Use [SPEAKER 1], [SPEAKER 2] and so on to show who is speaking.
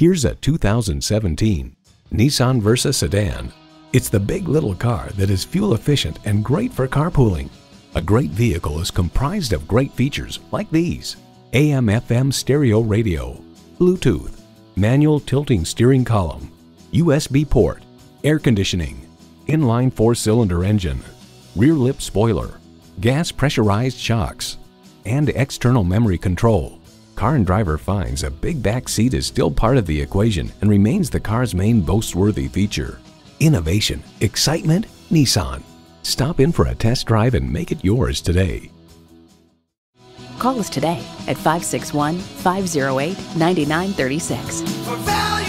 [SPEAKER 1] Here's a 2017 Nissan Versa sedan. It's the big little car that is fuel efficient and great for carpooling. A great vehicle is comprised of great features like these. AM FM stereo radio, Bluetooth, manual tilting steering column, USB port, air conditioning, inline four-cylinder engine, rear lip spoiler, gas pressurized shocks, and external memory control. Car and Driver finds a big back seat is still part of the equation and remains the car's main boast-worthy feature. Innovation, excitement, Nissan. Stop in for a test drive and make it yours today.
[SPEAKER 2] Call us today at 561 508 9936.